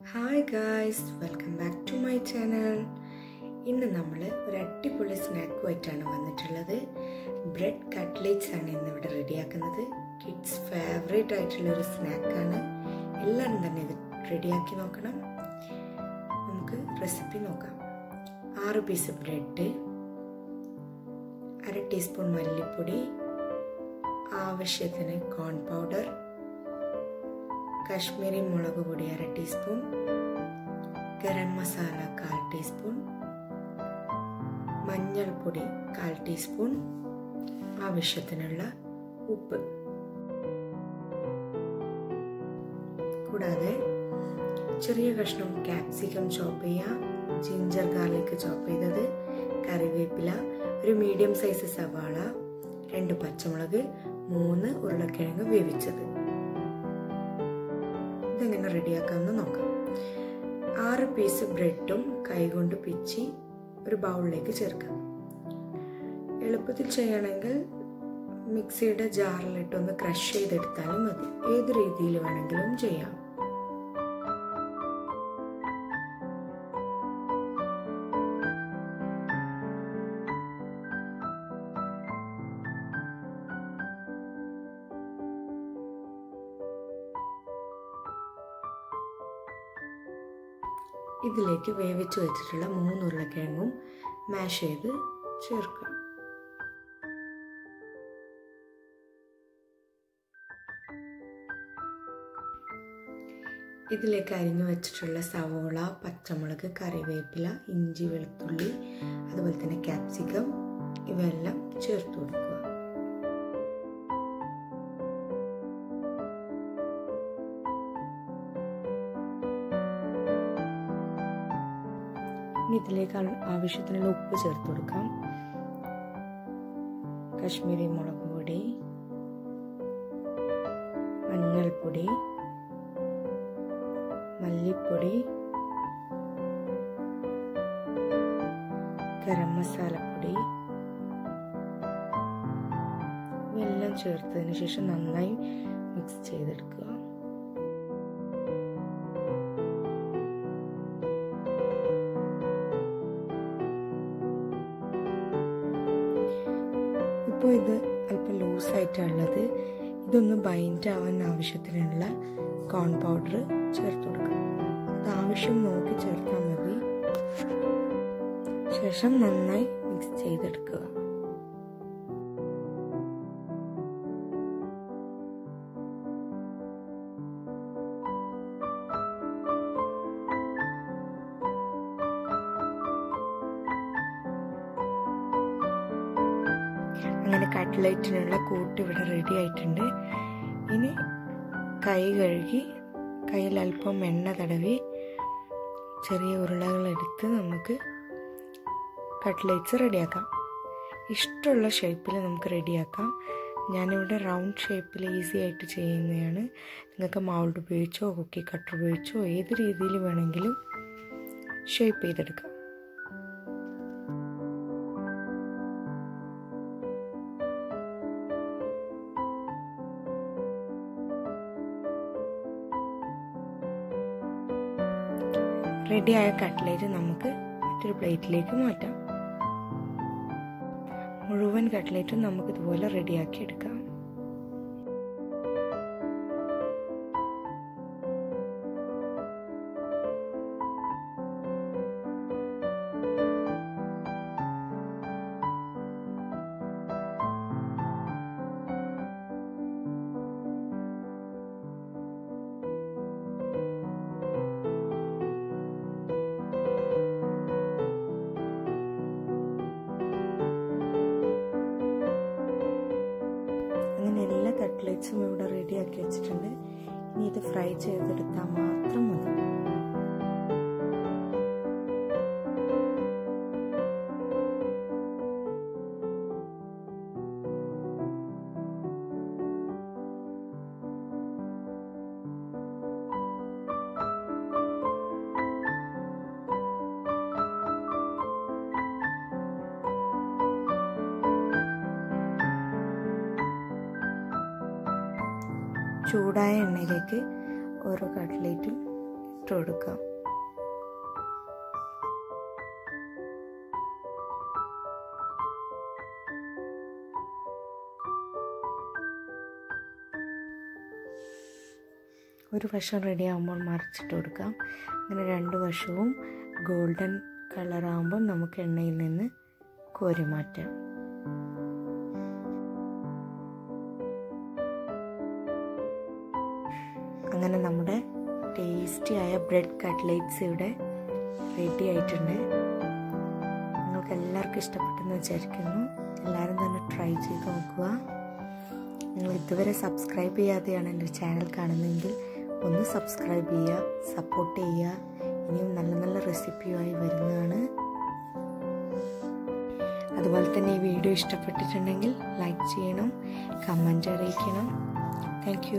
Hi guys welcome back to my channel ഇന്ന് നമ്മൾ ഒരു അടിപൊളി സ്നാക്കുമായിട്ടാണ് വന്നിട്ടുള്ളത്. ബ്രെഡ് കട്ട്ലേറ്റ്സ് ആണ് ഇന്ന് ഇവിടെ റെഡിയാക്കുന്നത് കിഡ്സ് ഫേവറേറ്റ് ആയിട്ടുള്ള ഒരു സ്നാക്കാണ് എല്ലാവരും തന്നെ ഇത് റെഡിയാക്കി നോക്കണം. നമുക്ക് റെസിപ്പി നോക്കാം. ആറ് പീസ് ബ്രെഡ് അര ടീസ്പൂൺ മല്ലിപ്പൊടി ആവശ്യത്തിന് കോൺ പൗഡർ കാശ്മീരി മുളക് പൊടി അര ടീസ്പൂൺ ഗരം മസാല കാൽ ടീസ്പൂൺ മഞ്ഞൾപ്പൊടി കാൽ ടീസ്പൂൺ ആവശ്യത്തിനുള്ള ഉപ്പ്. കൂടാതെ ചെറിയ കഷ്ണം കാപ്സിക്കം ചോപ്പ് ചെയ്യുക ജിഞ്ചർ ഗാർലിക് ചോപ്പ് ചെയ്തത് കറിവേപ്പില ഒരു മീഡിയം സൈസ് സവാള രണ്ട് പച്ചമുളക് മൂന്ന് ഉരുളക്കിഴങ്ങ് വേവിച്ചത്. ഇതെങ്ങനെ റെഡിയാക്കാമെന്ന് നോക്കാം. ആറ് പീസ് ബ്രെഡും കൈകൊണ്ട് പിച്ചി ഒരു ബൗളിലേക്ക് ചേർക്കാം. എളുപ്പത്തിൽ ചെയ്യണമെങ്കിൽ മിക്സിയുടെ ജാറിലിട്ടൊന്ന് ക്രഷ് ചെയ്തെടുത്താലും മതി. ഏത് രീതിയിൽ വേണമെങ്കിലും ചെയ്യാം. ഇതിലേക്ക് വേവിച്ച് വെച്ചിട്ടുള്ള മൂന്ന് ഉരുളക്കിഴങ്ങും മാഷ് ചെയ്ത് ചേർക്കുക ഇതിലേക്ക് അരിഞ്ഞു വെച്ചിട്ടുള്ള സവോള പച്ചമുളക് കറിവേപ്പില ഇഞ്ചി വെളുത്തുള്ളി അതുപോലെ തന്നെ ക്യാപ്സിക്കം ഇവയെല്ലാം ചേർത്ത് കൊടുക്കുക. ഇനി ഇതിലേക്ക് ആവശ്യത്തിനുള്ള ഉപ്പ് ചേർത്ത് കൊടുക്കാം. കശ്മീരി മുളക് പൊടി മഞ്ഞൾപ്പൊടി മല്ലിപ്പൊടി ഗരം മസാലപ്പൊടി ഇതെല്ലാം ചേർത്തതിന് ശേഷം നന്നായി മിക്സ് ചെയ്തെടുക്കുക. ഇപ്പോൾ ഇത് അല്പം ലൂസായിട്ടുള്ളത് ഇതൊന്ന് ബൈൻഡ് ആവാൻ ആവശ്യത്തിനുള്ള കോൺ പൗഡർ ചേർത്ത് കൊടുക്കാം. അത് ആവശ്യം നോക്കി ചേർത്താൽ മതി. ശേഷം നന്നായി മിക്സ് ചെയ്തെടുക്കുക. അങ്ങനെ കട്ട്ലറ്റിനുള്ള കൂട്ട് ഇവിടെ റെഡി ആയിട്ടുണ്ട്. ഇനി കൈ കഴുകി കയ്യിൽ അല്പം എണ്ണ തടവി ചെറിയ ഉരുളകൾ എടുത്ത് നമുക്ക് കട്ട്ലേറ്റ്സ് റെഡിയാക്കാം. ഇഷ്ടമുള്ള ഷേപ്പിൽ നമുക്ക് റെഡിയാക്കാം. ഞാനിവിടെ റൗണ്ട് ഷേപ്പിൽ ഈസി ആയിട്ട് ചെയ്യുന്നതാണ്. നിങ്ങൾക്ക് മൗൾഡ് ഉപയോഗിച്ചോ കുക്കി കട്ടർ ഉപയോഗിച്ചോ ഏത് രീതിയിൽ വേണമെങ്കിലും ഷേപ്പ് ചെയ്തെടുക്കാം. റെഡിയായ കട്ട്ലേറ്റ് നമുക്ക് മറ്റൊരു പ്ലേറ്റിലേക്ക് മാറ്റാം. മുഴുവൻ കട്ട്ലേറ്റും നമുക്ക് ഇതുപോലെ റെഡിയാക്കി എടുക്കാം. കട്ട്ലേറ്റ്സും ഇവിടെ റെഡിയാക്കി വെച്ചിട്ടുണ്ട്. ഇനി ഇത് ഫ്രൈ ചെയ്തെടുത്താൽ മാത്രം മതി. ചൂടായ എണ്ണയിലേക്ക് ഓരോ കട്ട്ലേറ്റും ഇട്ട് കൊടുക്കാം. ഒരു വശം റെഡി ആകുമ്പോൾ മറിച്ചിട്ട് കൊടുക്കാം. അങ്ങനെ രണ്ട് വശവും ഗോൾഡൻ കളറാകുമ്പോൾ നമുക്ക് എണ്ണയിൽ നിന്ന് കോരി മാറ്റാം അങ്ങനെ നമ്മുടെ ടേസ്റ്റി ആയ ബ്രെഡ് കട്ട്ലേറ്റ്സ് ഇവിടെ റെഡി ആയിട്ടുണ്ട്. നിങ്ങൾക്ക് എല്ലാവർക്കും ഇഷ്ടപ്പെട്ടെന്ന് വിചാരിക്കുന്നു. എല്ലാവരും തന്നെ ട്രൈ ചെയ്ത് നോക്കുക. നിങ്ങൾ ഇതുവരെ സബ്സ്ക്രൈബ് ചെയ്യാതെയാണ് എന്റെ ചാനൽ കാണുന്നതെങ്കിൽ ഒന്ന് സബ്സ്ക്രൈബ് ചെയ്യുക സപ്പോർട്ട് ചെയ്യുക. ഇനിയും നല്ല നല്ല റെസിപ്പിയുമായി വരുന്നതാണ്. അതുപോലെ തന്നെ ഈ വീഡിയോ ഇഷ്ടപ്പെട്ടിട്ടുണ്ടെങ്കിൽ ലൈക്ക് ചെയ്യണം കമന്റ് അറിയിക്കണം. താങ്ക്